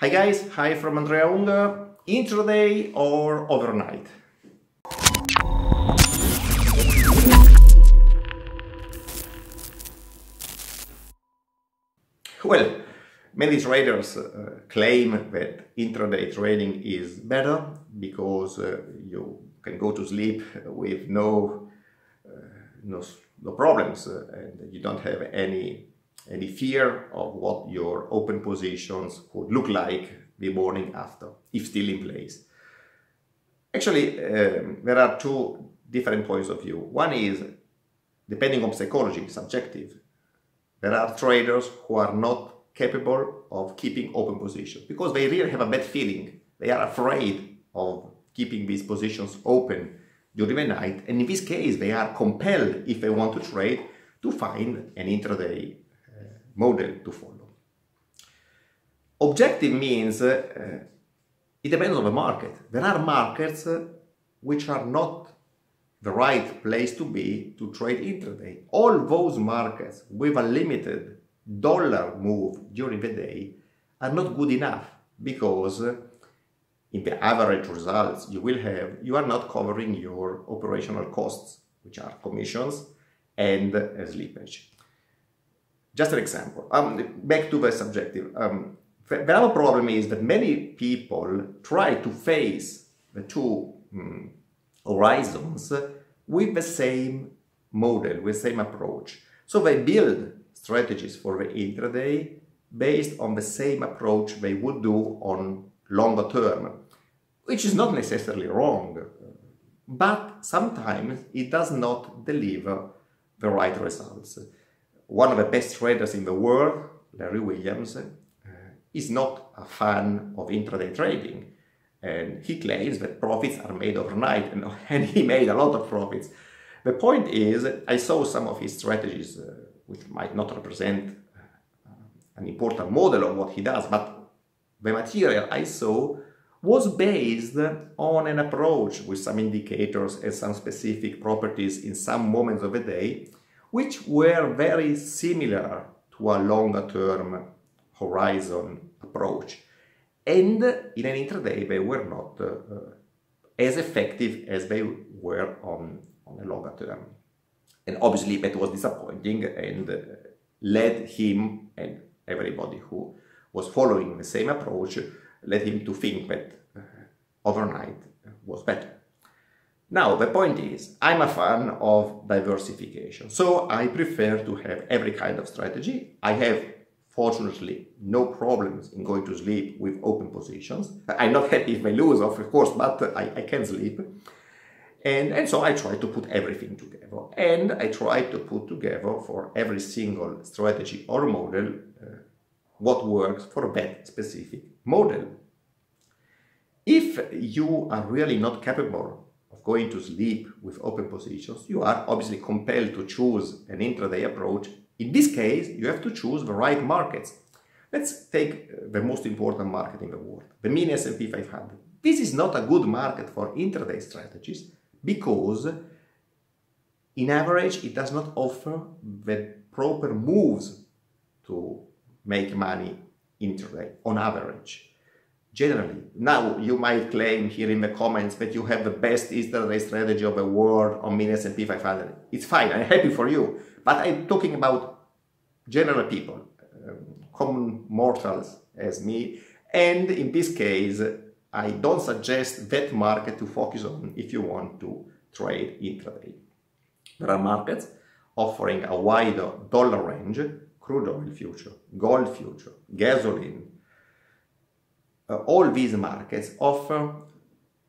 Hi guys, hi from Andrea Unger. Intraday or overnight? Well, many traders uh, claim that intraday trading is better because uh, you can go to sleep with no, uh, no, no problems uh, and you don't have any, any fear of what your open positions could look like the morning after, if still in place. Actually, um, there are two different points of view. One is, depending on psychology, subjective, there are traders who are not capable of keeping open positions because they really have a bad feeling. They are afraid of keeping these positions open during the night. And in this case, they are compelled, if they want to trade, to find an intraday model to follow. Objective means uh, it depends on the market. There are markets uh, which are not the right place to be to trade intraday. All those markets with a limited dollar move during the day are not good enough because in the average results you will have, you are not covering your operational costs, which are commissions and slippage. Just an example. Um, back to the subjective. Um, the other problem is that many people try to face the two um, horizons with the same model, with the same approach. So they build strategies for the intraday based on the same approach they would do on longer term, which is not necessarily wrong, but sometimes it does not deliver the right results. One of the best traders in the world, Larry Williams, uh, is not a fan of intraday trading. And he claims that profits are made overnight, and, and he made a lot of profits. The point is, I saw some of his strategies, uh, which might not represent uh, an important model of what he does, but the material I saw was based on an approach with some indicators and some specific properties in some moments of the day, which were very similar to a longer term horizon approach. And in an intraday, they were not uh, as effective as they were on, on a longer term. And obviously that was disappointing and uh, led him and everybody who was following the same approach led him to think that uh, overnight was better. Now, the point is, I'm a fan of diversification, so I prefer to have every kind of strategy. I have, fortunately, no problems in going to sleep with open positions. I'm not happy if I lose, of course, but I, I can sleep. And, and so I try to put everything together. And I try to put together for every single strategy or model uh, what works for that specific model. If you are really not capable of going to sleep with open positions, you are obviously compelled to choose an intraday approach. In this case, you have to choose the right markets. Let's take uh, the most important market in the world, the mini S&P 500. This is not a good market for intraday strategies because in average it does not offer the proper moves to make money intraday on average generally now you might claim here in the comments that you have the best intraday strategy of the world on mini S&P 500 it's fine i'm happy for you but i'm talking about general people um, common mortals as me and in this case I don't suggest that market to focus on if you want to trade intraday. There are markets offering a wider dollar range, crude oil future, gold future, gasoline. Uh, all these markets offer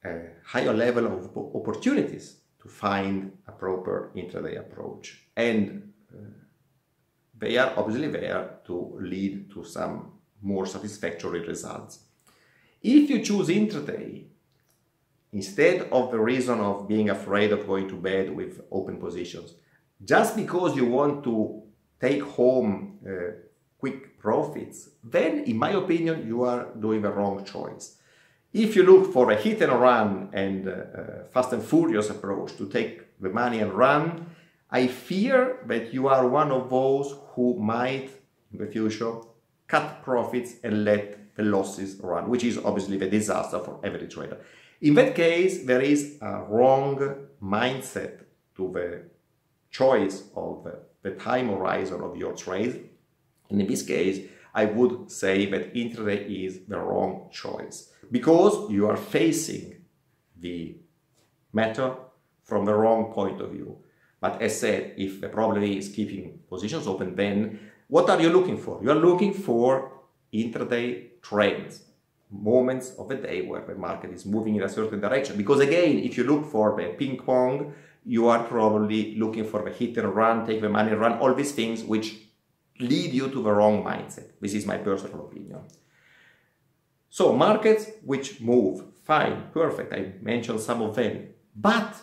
a higher level of opportunities to find a proper intraday approach. And uh, they are obviously there to lead to some more satisfactory results. If you choose intraday, instead of the reason of being afraid of going to bed with open positions, just because you want to take home uh, quick profits, then in my opinion, you are doing the wrong choice. If you look for a hit and run and uh, fast and furious approach to take the money and run, I fear that you are one of those who might in the future cut profits and let the losses run, which is obviously the disaster for every trader. In that case, there is a wrong mindset to the choice of the time horizon of your trade. And in this case, I would say that intraday is the wrong choice because you are facing the matter from the wrong point of view. But as said, if the problem is keeping positions open, then what are you looking for? You are looking for intraday trends, moments of the day where the market is moving in a certain direction. Because again, if you look for the ping pong, you are probably looking for the hit and run, take the money, run, all these things which lead you to the wrong mindset. This is my personal opinion. So markets which move, fine, perfect, I mentioned some of them. But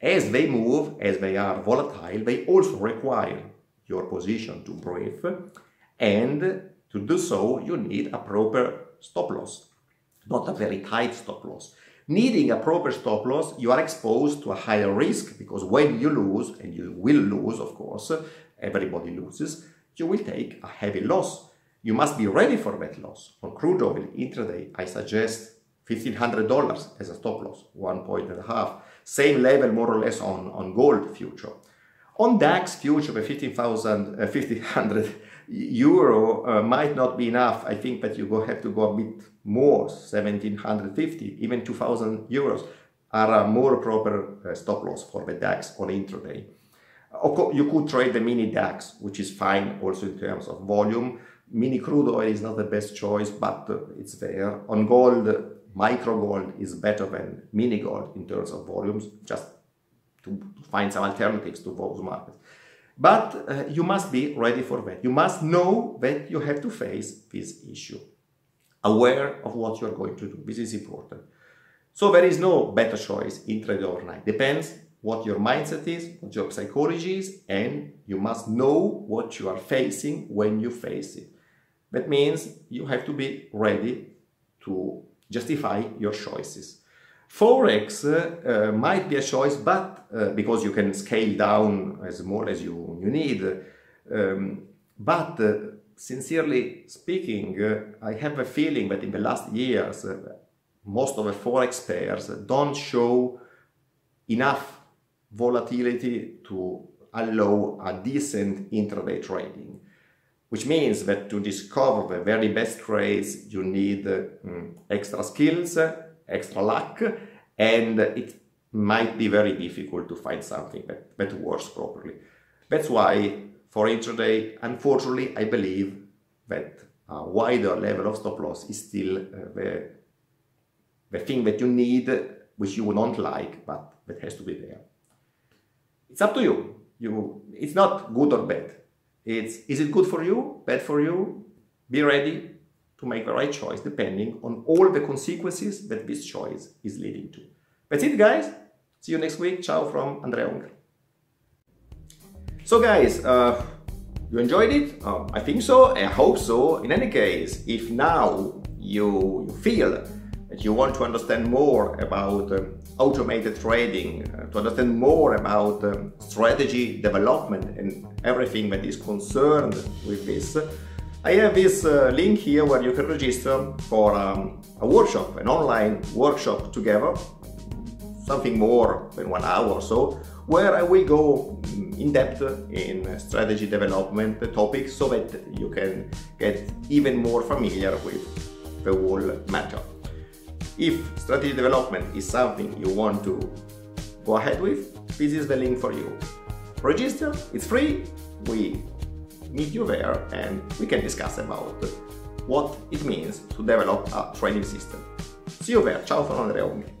as they move, as they are volatile, they also require your position to breathe and to do so you need a proper stop loss, not a very tight stop loss. Needing a proper stop loss, you are exposed to a higher risk because when you lose, and you will lose of course, everybody loses, you will take a heavy loss. You must be ready for that loss. On crude oil intraday, I suggest $1,500 as a stop loss, one point and a half. Same level more or less on, on gold future. On DAX future, the 15,000, uh, 1,500 euro uh, might not be enough. I think that you go, have to go a bit more, 1,750, even 2,000 euros are a more proper uh, stop loss for the DAX on intraday. You could trade the mini DAX, which is fine also in terms of volume. Mini crude oil is not the best choice, but uh, it's there. On gold, micro gold is better than mini gold in terms of volumes, just to find some alternatives to those markets. But uh, you must be ready for that. You must know that you have to face this issue. Aware of what you are going to do. This is important. So there is no better choice intraday or night. Depends what your mindset is, what your psychology is, and you must know what you are facing when you face it. That means you have to be ready to justify your choices. Forex uh, might be a choice, but uh, because you can scale down as more as you, you need. Um, but uh, sincerely speaking, uh, I have a feeling that in the last years, uh, most of the Forex pairs don't show enough volatility to allow a decent intraday trading which means that to discover the very best trades you need um, extra skills extra luck and it might be very difficult to find something that, that works properly. That's why for intraday, unfortunately, I believe that a wider level of stop loss is still uh, the, the thing that you need, which you don't like, but that has to be there. It's up to you. You, it's not good or bad. It's, is it good for you, bad for you? Be ready, to make the right choice depending on all the consequences that this choice is leading to. That's it guys, see you next week, ciao from Andrea Unger. So guys, uh, you enjoyed it? Um, I think so, I hope so. In any case, if now you, you feel you want to understand more about uh, automated trading, uh, to understand more about um, strategy development and everything that is concerned with this, I have this uh, link here where you can register for um, a workshop, an online workshop together, something more than one hour or so, where I will go in depth in strategy development topics so that you can get even more familiar with the whole matter. If strategy development is something you want to go ahead with, this is the link for you. Register, it's free, we meet you there and we can discuss about what it means to develop a trading system. See you there, ciao from Andrea.